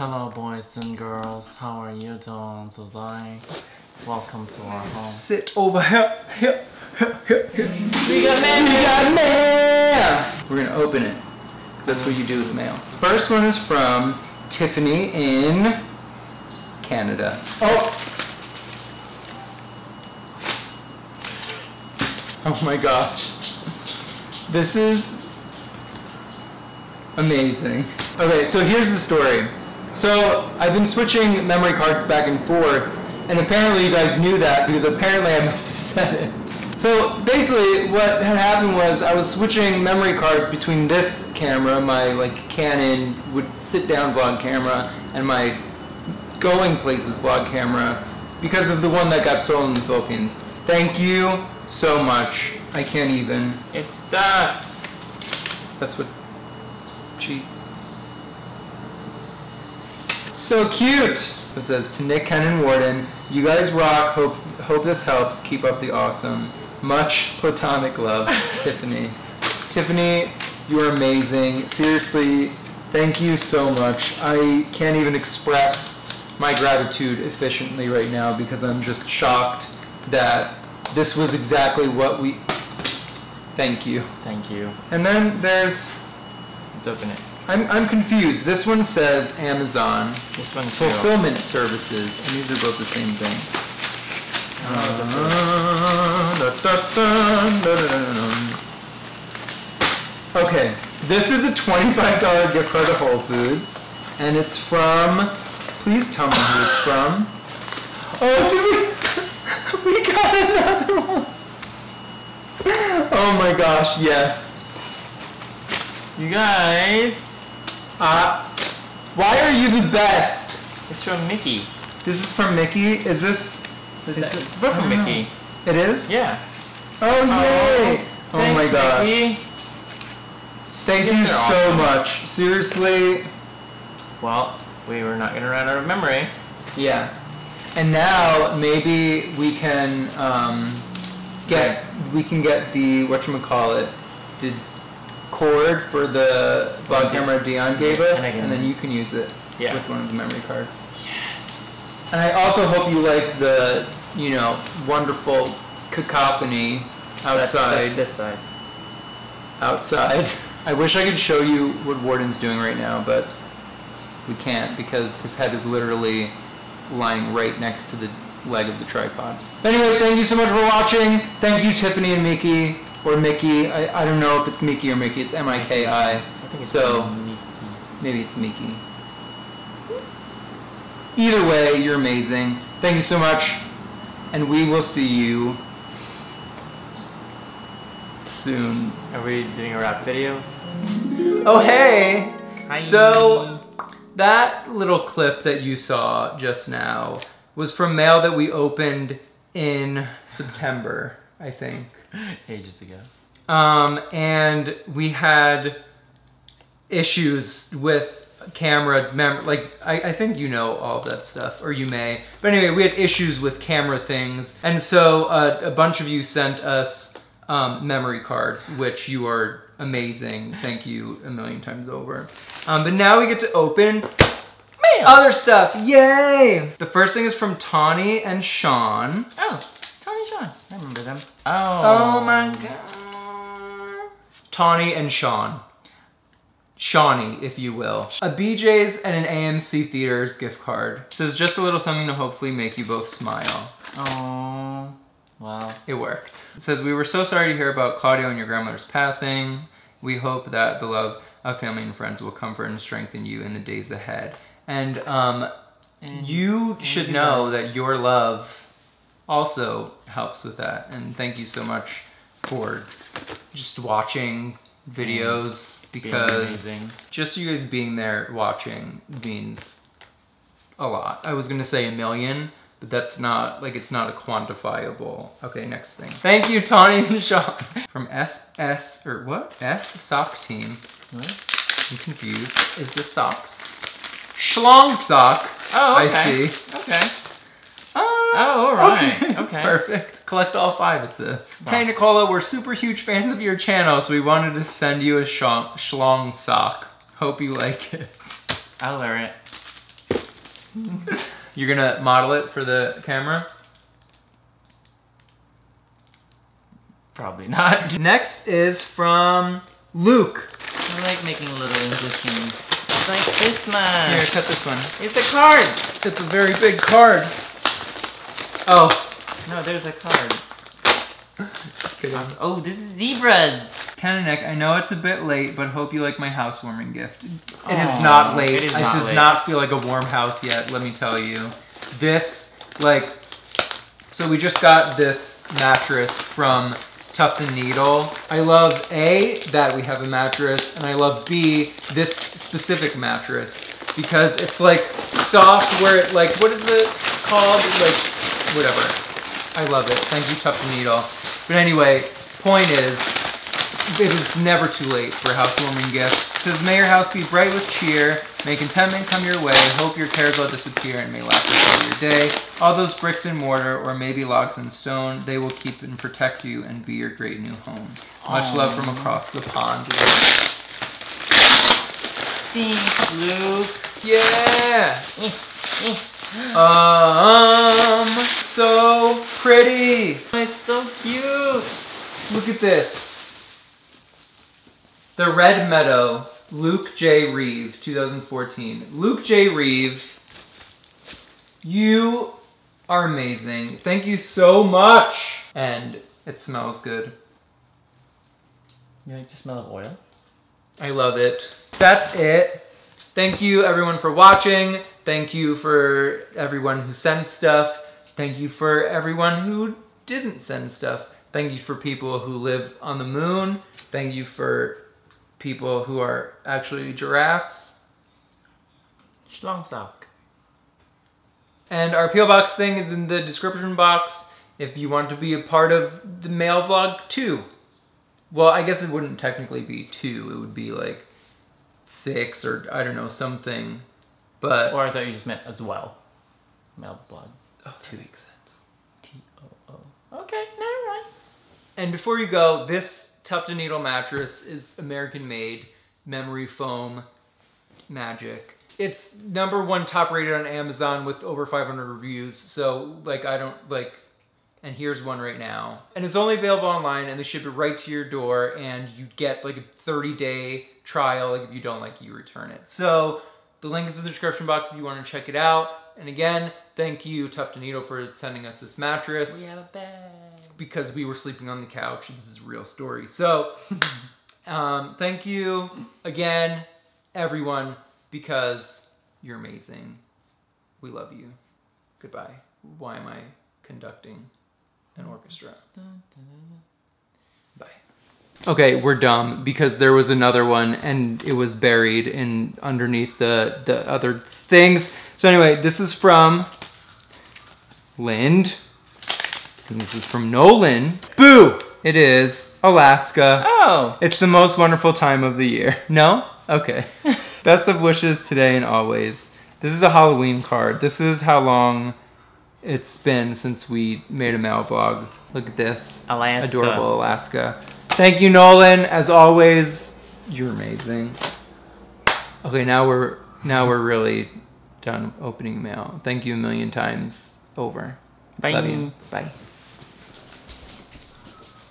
Hello, boys and girls. How are you doing today? Welcome to our home. Sit over here. here, here, here, here. We got mail. We got mail. We're gonna open it, that's what you do with mail. First one is from Tiffany in Canada. Oh. Oh my gosh. This is amazing. Okay, so here's the story. So I've been switching memory cards back and forth, and apparently you guys knew that because apparently I must have said it. So basically, what had happened was I was switching memory cards between this camera, my like Canon would sit down vlog camera, and my going places vlog camera because of the one that got stolen in the Philippines. Thank you so much. I can't even. It's stuck. That's what she. So cute. It says to Nick, Ken, and Warden, you guys rock. Hope hope this helps. Keep up the awesome. Much platonic love, Tiffany. Tiffany, you are amazing. Seriously, thank you so much. I can't even express my gratitude efficiently right now because I'm just shocked that this was exactly what we. Thank you. Thank you. And then there's Let's open it. I'm, I'm confused. This one says Amazon This one fulfillment services, and these are both the same thing. Okay, this is a $25 gift card to Whole Foods, and it's from. Please tell me who it's from. Oh, did we? We got another one. Oh my gosh, yes. You guys, Uh, why are you the best? it's from Mickey. This is from Mickey. Is this? It's, Is it- it's from don't know. Mickey. It is. Yeah. Oh yay! Oh, thanks, my gosh! Mickey. Thank you so awesome. much. Seriously, Well, we were not gonna run out of memory. yeah. And now maybe we can um, get we can get the what you call it the cord for the vlog camera Dion gave us, And can- and then you can use it Yeah. with one of the memory cards. Yes. And I also hope you like the you know wonderful cacophony That's, outside. that's this side. outside. I wish I could show you what Warden's doing right now, but we can't because his head is literally lying right next to the leg of the tripod. Anyway, thank you so much for watching. Thank you, Tiffany and Mickey, or Mickey. I, I don't know if it's Mickey or Mickey. It's M-I-K-I. I think it's So Mickey. maybe it's Mickey. Either way, you're amazing. Thank you so much, and we will see you soon. Are we doing a rap video? Oh hey! Hi. So that little clip that you saw just now was from mail that we opened in September, I think. ages ago. Um, and we had issues with camera mem like I, I think you know all of that stuff or you may. But anyway we had issues with camera things. And so uh, a bunch of you sent us um, memory cards which you are amazing. Thank you a million times over. Um, but now we get to open Mail. other stuff. Yay! The first thing is from Tawny and Sean. Oh, I remember them. Oh. Oh my god. Tawny and Sean. Shawnee, if you will. A BJ's and an AMC Theaters gift card. Says just a little something to hopefully make you both smile. Oh. Wow. It worked. It says, We were so sorry to hear about Claudio and your grandmother's passing. We hope that the love of family and friends will comfort and strengthen you in the days ahead. And um, And- you should know that your love also helps with that. And thank you so much for just watching videos mm. because amazing. just you guys being there watching means a lot. I was gonna say a million, but that's not like it's not a quantifiable. Okay, next thing. Thank you, Tawny and Sean from SS or what? S sock team. What? I'm confused. Is this socks? Schlong sock. Oh, I okay. see. Okay. Oh, all right. Okay. Perfect. Collect all five, it says. Hey, Nicola, we're super huge fans of your channel, so we wanted to send you a schlong, schlong sock. Hope you like it. I'll wear it. You're gonna model it for the camera. Probably not. Next is from Luke. I like making little editions. Like this one. Here, man. cut this one. It's a card. It's a very big card. Oh, No, there's a card. Um, oh, this is zebras. Ken and Nick, I know it's a bit late, but hope you like my housewarming gift. It is not late. it is it not does late. not feel like a warm house yet, let me tell you. This, like, so we just got this mattress from Tuft and Needle. I love A, that we have a mattress, and I love B, this specific mattress. Because it's like soft where it like what is it called? Like whatever. I love it. Thank you, Tuft and Needle. But anyway, point is, it is never too late for a housewarming gift. It says, may your house be bright with cheer, may contentment come your way, hope your cares will disappear and may laughter fill your day. All those bricks and mortar, or maybe logs and stone, they will keep and protect you and be your great new home. Much love from across the pond. Thanks, Luke. Yeah! Eh, eh. Um, so pretty. It's so cute. Look at this. The Red Meadow, Luke J. Reeve, 2014. Luke J. Reeve, you are amazing. Thank you so much. And it smells good. You like the smell of oil? I love it. That's it. Thank you everyone for watching. Thank you for everyone who sent stuff. Thank you for everyone who didn't send stuff. Thank you for people who live on the moon. Thank you for people who are actually giraffes. Schlongsock. And our PO box thing is in the description box if you want to be a part of the mail vlog too. Well, I guess it wouldn't technically be two. It would be like six or I don't know something. But Or I thought you just meant as well. Mail blood. oh, that makes sense. T O O. Okay, never mind. And before you go, this Tuft and Needle mattress is American made, memory foam, magic. It's number one top rated on Amazon with over 500 reviews. So like I don't like, and here's one right now. And it's only available online and they ship it right to your door and you get like a 30 day trial. Like if you don't like it, you return it. So the link is in the description box if you want to check it out. And again, thank you Tuft and Needle for sending us this mattress We have a bag. because we were sleeping on the couch. This is a real story. So, um, thank you again, everyone, because you're amazing. We love you. Goodbye. Why am I conducting an orchestra? Bye. Okay, we're dumb because there was another one and it was buried in underneath the the other things. So anyway, this is from Lind. And this is from Nolan. Boo! It is Alaska. Oh! It's the most wonderful time of the year. No? Okay. Best of wishes today and always. This is a Halloween card. This is how long it's been since we made a mail vlog. Look at this. Alaska. Adorable Alaska. Thank you, Nolan. As always, you're amazing. Okay, now we're now we're really done opening mail. Thank you a million times over. Bye. Love you. Bye.